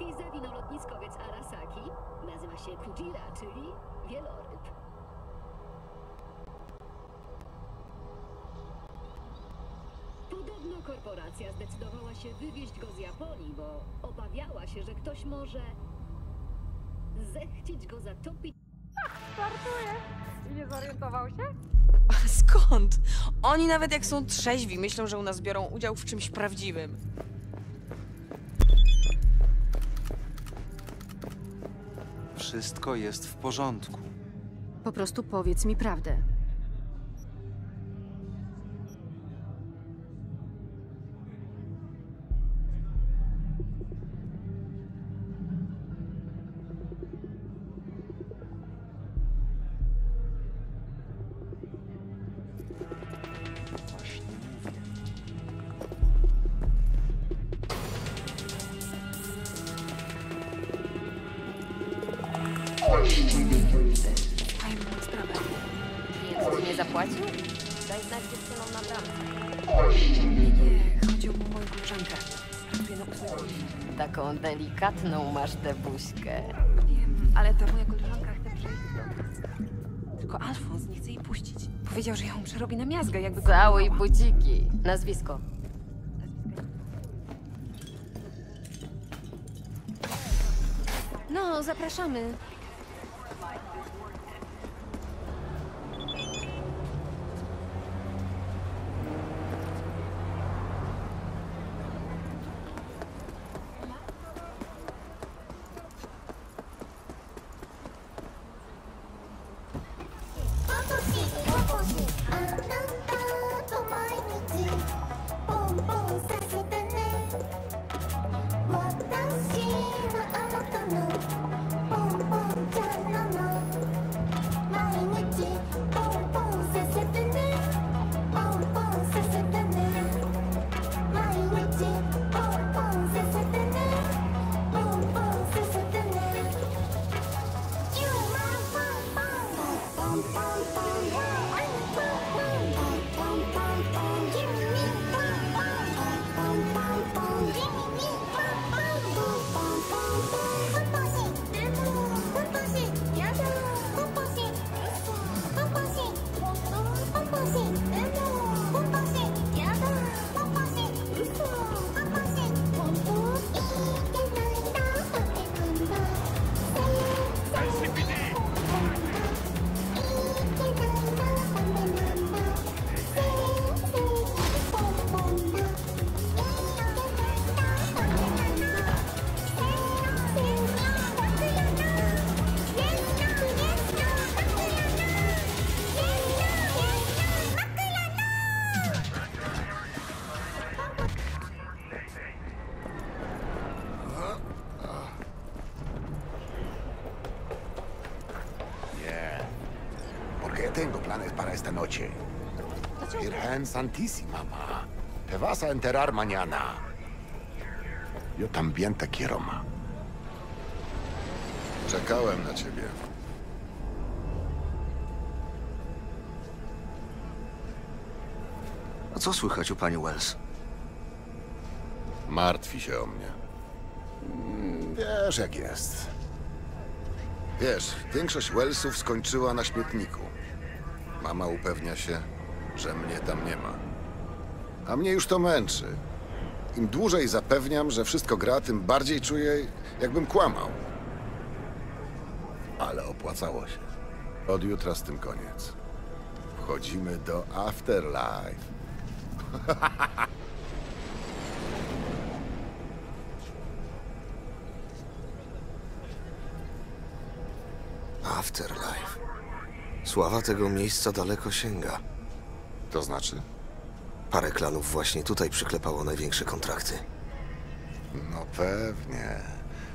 Brytyjski zawinolotniskowiec Arasaki nazywa się Kujira, czyli wieloryb. Podobno korporacja zdecydowała się wywieźć go z Japonii, bo obawiała się, że ktoś może zechcieć go zatopić Startuje. I nie zorientował się? Ale skąd? Oni nawet jak są trzeźwi, myślą, że u nas biorą udział w czymś prawdziwym. Wszystko jest w porządku. Po prostu powiedz mi prawdę. Chodzi o moją koleżankę. Pracuję na. Taką delikatną masz tę buźkę. Wiem, ale ta moja koleżanka chce nas. Tylko Alfons nie chce jej puścić. Powiedział, że ją przerobi na miazgę, jakby Cały i kochała. buciki. Nazwisko. No, zapraszamy. Tengo planes para esta noche. Virgen Santísima, ma. Te vas a enterar mañana. Yo también te quiero, ma. Czekałem na ciebie. A co słychać u pani Wells? Martwi się o mnie. Mm, Wiesz, jak jest. Wiesz, większość Wellsów skończyła na śmietniku. Mama upewnia się, że mnie tam nie ma. A mnie już to męczy. Im dłużej zapewniam, że wszystko gra, tym bardziej czuję, jakbym kłamał. Ale opłacało się. Od jutra z tym koniec. Wchodzimy do Afterlife. Afterlife. Sława tego miejsca daleko sięga. To znaczy? Parę klanów właśnie tutaj przyklepało największe kontrakty. No pewnie.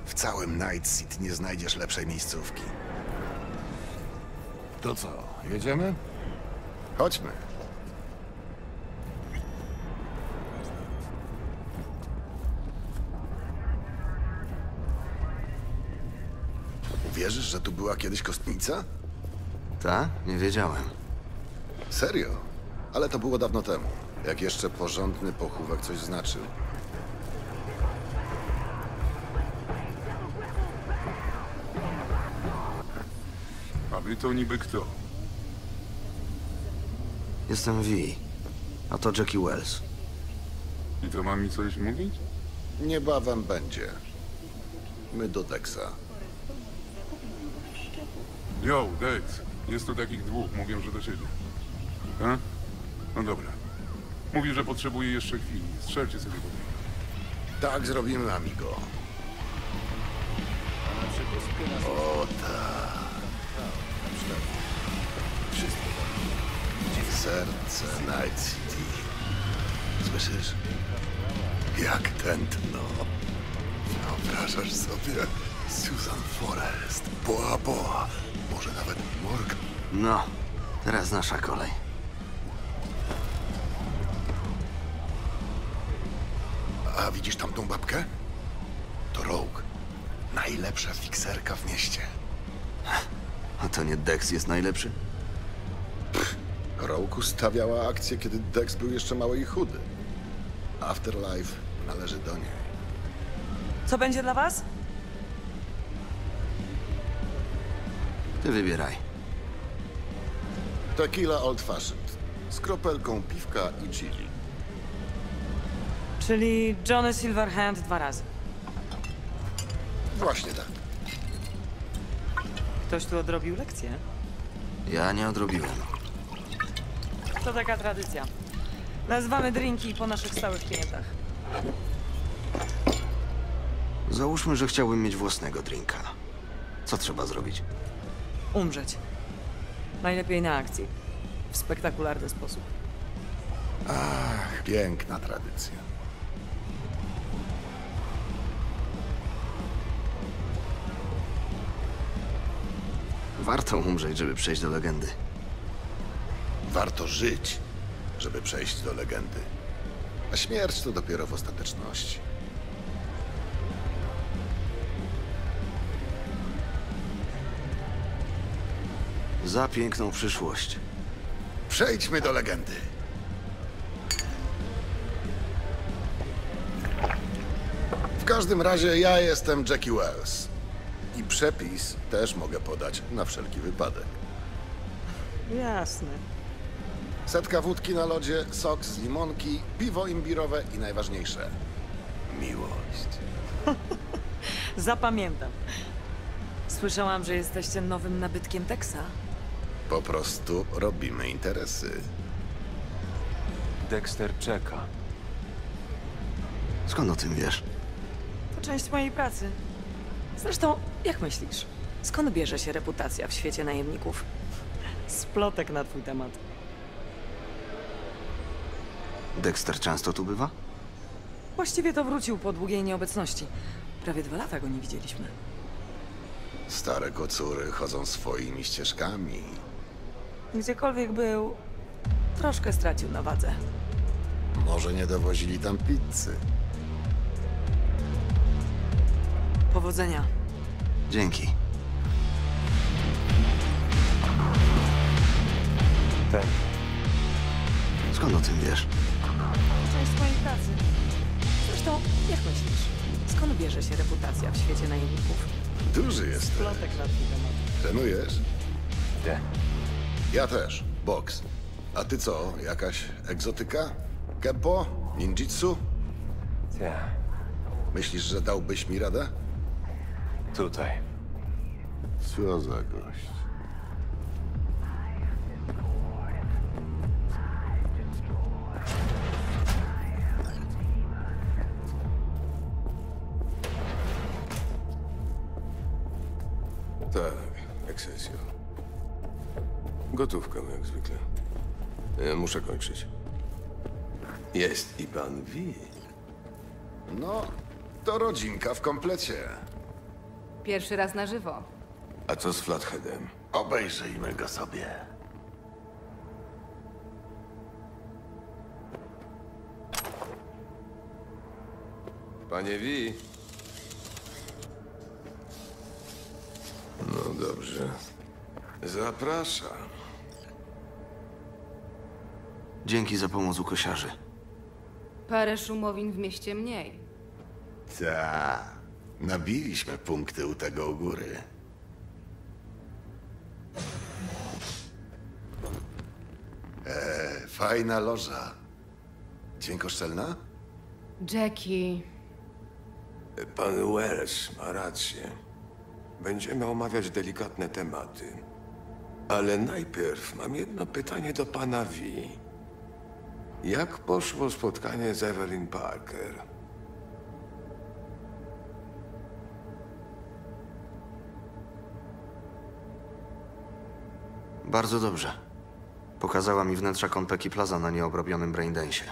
W całym Night City nie znajdziesz lepszej miejscówki. To co, jedziemy? Chodźmy. Wierzysz, że tu była kiedyś kostnica? Nie wiedziałem. Serio? Ale to było dawno temu. Jak jeszcze porządny pochówek coś znaczył. A wy to niby kto? Jestem V. A to Jackie Wells. I to ma mi coś mówić? Niebawem będzie. My do Dexa. Yo, Dex. Jest tu takich dwóch, mówią, że do ciebie. A? No dobra. Mówi, że potrzebuje jeszcze chwili. Strzelcie sobie po niego. Tak zrobimy, amigo. O tak. Serce Night City. Słyszysz? Jak tętno. Wyobrażasz sobie? Susan Forrest, Boa Boa, może nawet Morgan. No, teraz nasza kolej. A widzisz tamtą babkę? To Rogue. Najlepsza fikserka w mieście. A to nie Dex jest najlepszy? Rogue ustawiała akcję, kiedy Dex był jeszcze mały i chudy. Afterlife należy do niej. Co będzie dla was? Ty wybieraj. Tequila Old Fashioned. Z kropelką piwka i chili. Czyli Johnny Silverhand dwa razy. Właśnie tak. Ktoś tu odrobił lekcję. Ja nie odrobiłem. To taka tradycja. Nazywamy drinki po naszych stałych klientach. Załóżmy, że chciałbym mieć własnego drinka. Co trzeba zrobić? Umrzeć. Najlepiej na akcji. W spektakularny sposób. Ach, piękna tradycja. Warto umrzeć, żeby przejść do legendy. Warto żyć, żeby przejść do legendy. A śmierć to dopiero w ostateczności. Za piękną przyszłość. Przejdźmy do legendy. W każdym razie ja jestem Jackie Wells. I przepis też mogę podać na wszelki wypadek. Jasne. Setka wódki na lodzie, sok z limonki, piwo imbirowe i najważniejsze miłość. Zapamiętam. Słyszałam, że jesteście nowym nabytkiem Texa. Po prostu robimy interesy. Dexter czeka. Skąd o tym wiesz? To część mojej pracy. Zresztą, jak myślisz, skąd bierze się reputacja w świecie najemników? Splotek na twój temat. Dexter często tu bywa? Właściwie to wrócił po długiej nieobecności. Prawie dwa lata go nie widzieliśmy. Stare kocury chodzą swoimi ścieżkami. Gdziekolwiek był, troszkę stracił na wadze. Może nie dowozili tam pizzy. Powodzenia. Dzięki. Ten. Skąd o tym wiesz? Część mojej pracy. Zresztą, jak myślisz, skąd bierze się reputacja w świecie najemników? Duży jest. Splotek na twój temat. Trenujesz? Nie. Ja też. Boks. A ty co? Jakaś egzotyka? Kempo? Ninjitsu? Nie. Myślisz, że dałbyś mi radę? Tutaj. Co za gość. No, to rodzinka w komplecie. Pierwszy raz na żywo. A co z Flatheadem? Obejrzyjmy go sobie. Panie Wi. No dobrze. Zapraszam. Dzięki za pomoc u kosiarzy. Parę szumowin w mieście mniej. Ta. Nabiliśmy punkty u tego u góry. E, fajna loża. Dźwiękoszczelna? Jackie. Pan Wells ma rację. Będziemy omawiać delikatne tematy. Ale najpierw mam jedno pytanie do pana Wi. Jak poszło spotkanie z Evelyn Parker? Bardzo dobrze. Pokazała mi wnętrza Konpeki Plaza na nieobrobionym braindensie.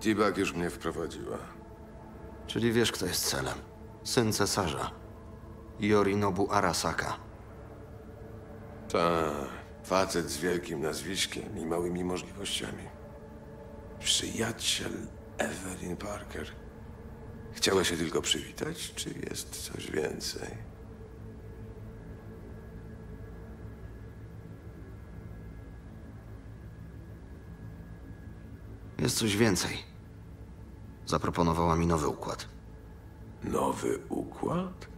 Tibak już mnie wprowadziła. Czyli wiesz, kto jest celem. Syn cesarza. Yorinobu Arasaka. Ta, facet z wielkim nazwiskiem i małymi możliwościami. Przyjaciel Evelyn Parker. Chciała się tylko przywitać, czy jest coś więcej? Jest coś więcej. Zaproponowała mi nowy układ. Nowy układ?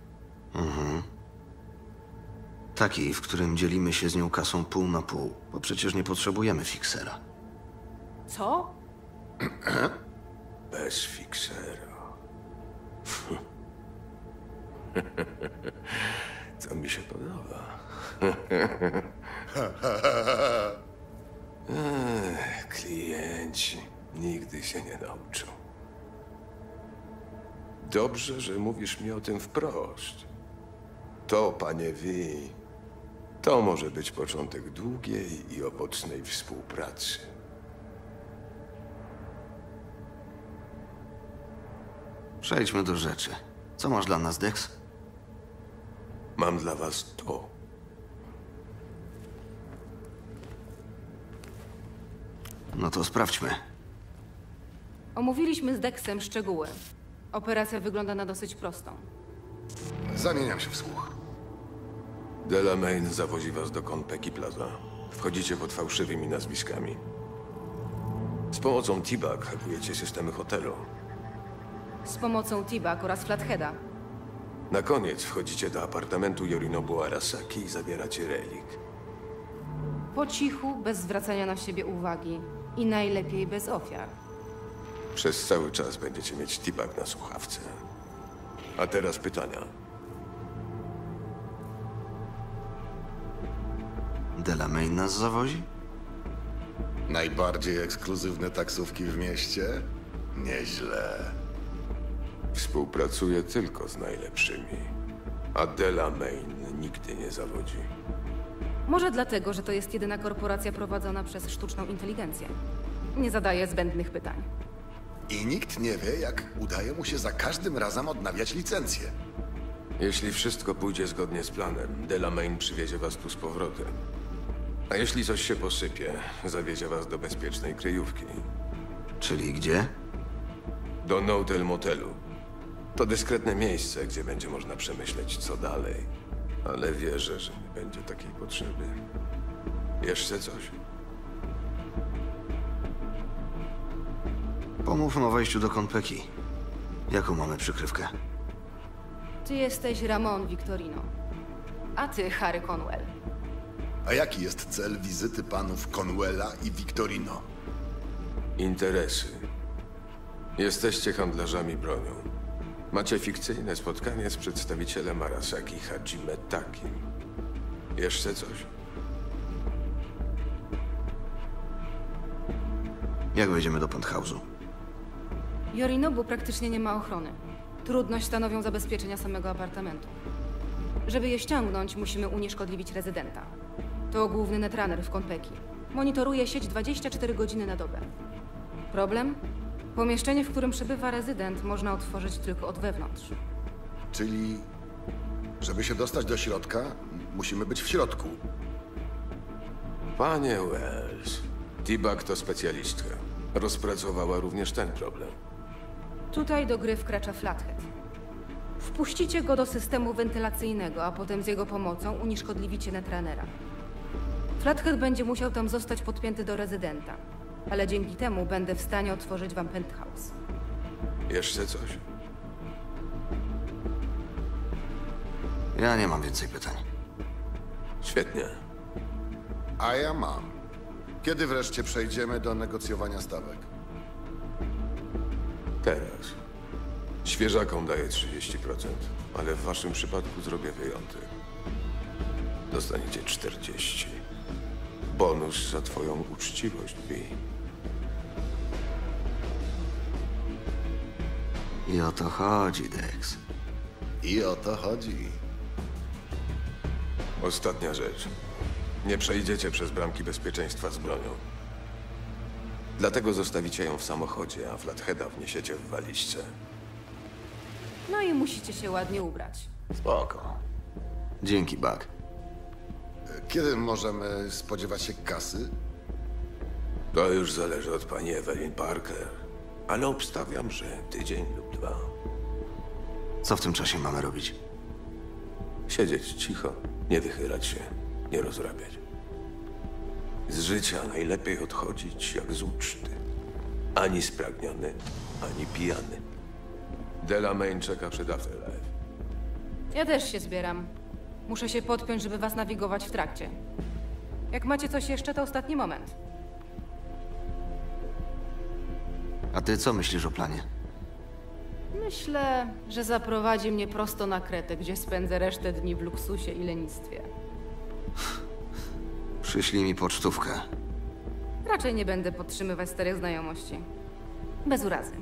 Taki, w którym dzielimy się z nią kasą pół na pół, bo przecież nie potrzebujemy fiksera. Co? Bez fiksera. To mi się podoba. Ech, klienci nigdy się nie nauczą. Dobrze, że mówisz mi o tym wprost. To, panie Wi, to może być początek długiej i owocnej współpracy. Przejdźmy do rzeczy. Co masz dla nas, Dex? Mam dla was to. No to sprawdźmy. Omówiliśmy z Dexem szczegóły. Operacja wygląda na dosyć prostą. Zamieniam się w słuch. Delamain zawozi was do Konpeki Plaza. Wchodzicie pod fałszywymi nazwiskami. Z pomocą T-Bag hakujecie systemy hotelu. Z pomocą T-Bag oraz Flatheada. Na koniec wchodzicie do apartamentu Yorinobu Arasaki i zabieracie relik. Po cichu, bez zwracania na siebie uwagi. I najlepiej bez ofiar. Przez cały czas będziecie mieć T-Bag na słuchawce. A teraz pytania. Delamain nas zawozi? Najbardziej ekskluzywne taksówki w mieście? Nieźle. Współpracuję tylko z najlepszymi. A Delamain nigdy nie zawodzi. Może dlatego, że to jest jedyna korporacja prowadzona przez sztuczną inteligencję. Nie zadaje zbędnych pytań. I nikt nie wie, jak udaje mu się za każdym razem odnawiać licencję. Jeśli wszystko pójdzie zgodnie z planem, Delamain przywiezie was tu z powrotem. A jeśli coś się posypie, zawiezie was do bezpiecznej kryjówki. Czyli gdzie? Do Notel Motelu. To dyskretne miejsce, gdzie będzie można przemyśleć, co dalej. Ale wierzę, że nie będzie takiej potrzeby. Jeszcze coś? Pomówmy o wejściu do Konpeki. Jaką mamy przykrywkę? Ty jesteś Ramon Victorino. A ty Harry Conwell. A jaki jest cel wizyty panów Conwella i Victorino? Interesy. Jesteście handlarzami bronią. Macie fikcyjne spotkanie z przedstawicielem Arasaki Hajime Takim. Jeszcze coś? Jak wejdziemy do penthouse'u? Yorinobu praktycznie nie ma ochrony. Trudność stanowią zabezpieczenia samego apartamentu. Żeby je ściągnąć, musimy unieszkodliwić rezydenta. To główny netrunner w Konpeki. Monitoruje sieć 24 godziny na dobę. Problem? Pomieszczenie, w którym przebywa rezydent, można otworzyć tylko od wewnątrz. Czyli, żeby się dostać do środka, musimy być w środku. Panie Wells, T-Bag to specjalistka. Rozpracowała również ten problem. Tutaj do gry wkracza Flathead. Wpuścicie go do systemu wentylacyjnego, a potem z jego pomocą unieszkodliwicie netranera. Flathead będzie musiał tam zostać podpięty do rezydenta, ale dzięki temu będę w stanie otworzyć wam penthouse. Jeszcze coś? Ja nie mam więcej pytań. Świetnie. A ja mam. Kiedy wreszcie przejdziemy do negocjowania stawek? Teraz. Świeżakom daję 30%, ale w waszym przypadku zrobię wyjątek. Dostaniecie 40. Bonus za twoją uczciwość, Vi. I o to chodzi, Dex. I o to chodzi. Ostatnia rzecz. Nie przejdziecie przez bramki bezpieczeństwa z bronią. Dlatego zostawicie ją w samochodzie, a Flatheada wniesiecie w walizce. No i musicie się ładnie ubrać. Spoko. Dzięki, Buck. Kiedy możemy spodziewać się kasy? To już zależy od pani Evelyn Parker. Ale obstawiam, że tydzień lub dwa. Co w tym czasie mamy robić? Siedzieć cicho, nie wychylać się, nie rozrabiać. Z życia najlepiej odchodzić jak z uczty. Ani spragniony, ani pijany. Delamain czeka przed Afterlife. Ja też się zbieram. Muszę się podpiąć, żeby was nawigować w trakcie. Jak macie coś jeszcze, to ostatni moment. A ty co myślisz o planie? Myślę, że zaprowadzi mnie prosto na Kretę, gdzie spędzę resztę dni w luksusie i lenistwie. Przyślij mi pocztówkę. Raczej nie będę podtrzymywać starych znajomości. Bez urazy.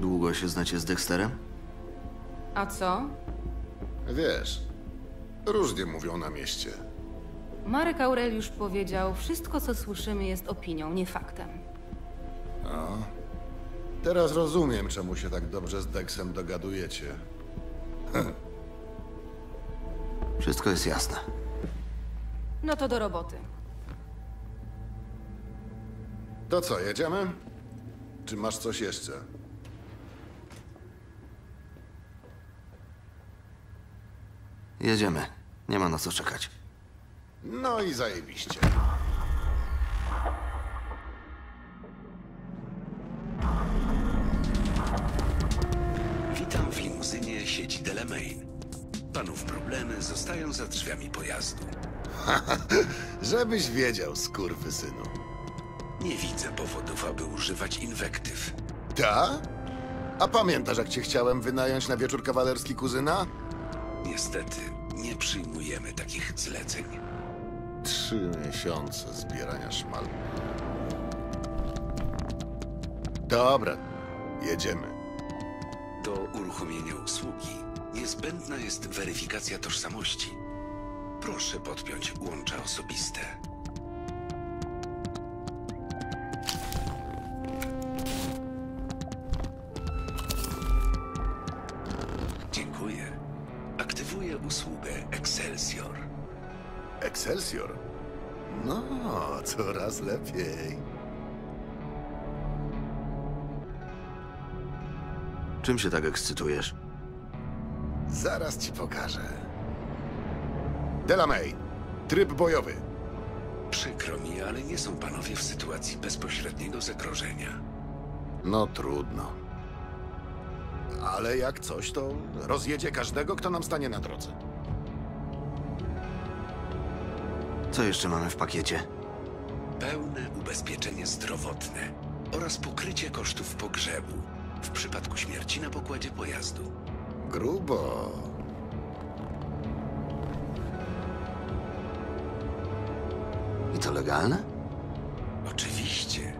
Długo się znacie z Dexterem? A co? Wiesz, różnie mówią na mieście. Marek Aureliusz powiedział, wszystko co słyszymy jest opinią, nie faktem. Teraz rozumiem, czemu się tak dobrze z Dexem dogadujecie. Wszystko jest jasne. No to do roboty. To co, jedziemy? Czy masz coś jeszcze? Jedziemy. Nie ma na co czekać. No i zajebiście. Witam w limuzynie sieci Delamain. Panów problemy zostają za drzwiami pojazdu. Żebyś wiedział, skurwysynu. Nie widzę powodów, aby używać inwektyw. Ta? A pamiętasz, jak cię chciałem wynająć na wieczór kawalerski kuzyna? Niestety, nie przyjmujemy takich zleceń. Trzy miesiące zbierania szmal. Dobra, jedziemy. Do uruchomienia usługi niezbędna jest weryfikacja tożsamości. Proszę podpiąć łącza osobiste. Czym się tak ekscytujesz? Zaraz ci pokażę. Delamain, tryb bojowy. Przykro mi, ale nie są panowie w sytuacji bezpośredniego zagrożenia. No trudno. Ale jak coś, to rozjedzie każdego, kto nam stanie na drodze. Co jeszcze mamy w pakiecie? Pełne ubezpieczenie zdrowotne oraz pokrycie kosztów pogrzebu w przypadku śmierci na pokładzie pojazdu. Grubo. I to legalne? Oczywiście,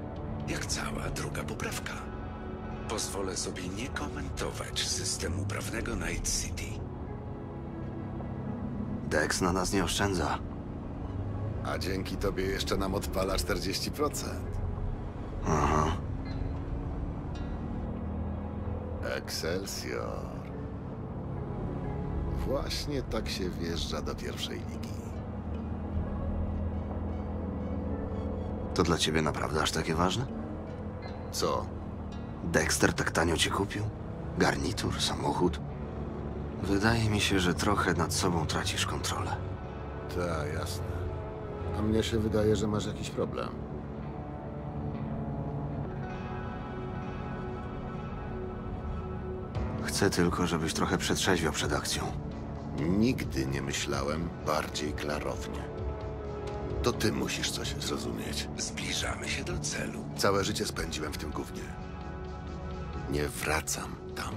jak cała druga poprawka. Pozwolę sobie nie komentować systemu prawnego Night City. Dex na nas nie oszczędza. A dzięki tobie jeszcze nam odpala 40%. Aha. Excelsior. Właśnie tak się wjeżdża do pierwszej ligi. To dla ciebie naprawdę aż takie ważne? Co? Dexter tak tanio cię kupił? Garnitur, samochód? Wydaje mi się, że trochę nad sobą tracisz kontrolę. Ta, jasne. A mnie się wydaje, że masz jakiś problem. Chcę tylko, żebyś trochę przetrzeźwiał przed akcją. Nigdy nie myślałem bardziej klarownie. To ty musisz coś zrozumieć. Zbliżamy się do celu. Całe życie spędziłem w tym gównie. Nie wracam tam.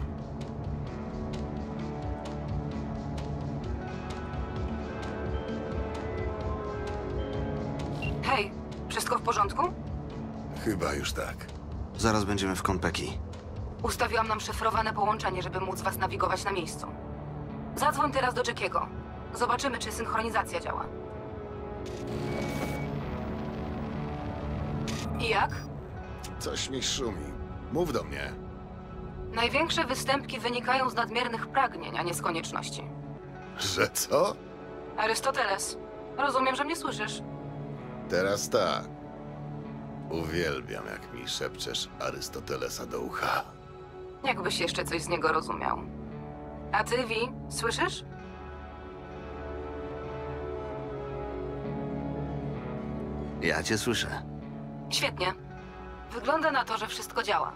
Hej, wszystko w porządku? Chyba już tak. Zaraz będziemy w Konpeki. Ustawiłam nam szyfrowane połączenie, żeby móc was nawigować na miejscu. Zadzwoń teraz do Jackiego. Zobaczymy, czy synchronizacja działa. I jak? Coś mi szumi. Mów do mnie. Największe występki wynikają z nadmiernych pragnień, a nie z konieczności. Że co? Arystoteles, rozumiem, że mnie słyszysz. Teraz tak. Uwielbiam, jak mi szepczesz Arystotelesa do ucha. Jakbyś jeszcze coś z niego rozumiał. A ty, Vi, słyszysz? Ja cię słyszę. Świetnie. Wygląda na to, że wszystko działa.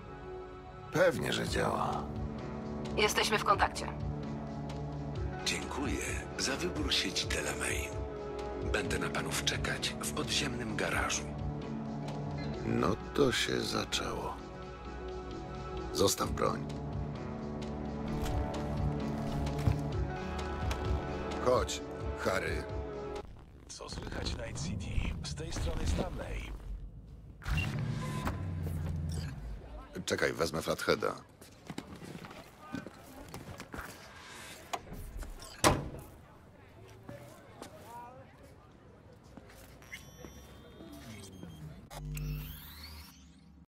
Pewnie, że działa. Jesteśmy w kontakcie. Dziękuję za wybór sieci Delamain. Będę na panów czekać w podziemnym garażu. No to się zaczęło. Zostaw broń. Chodź, Harry. Co słychać Night City? Z tej strony Stanley. Czekaj, wezmę Flatheada.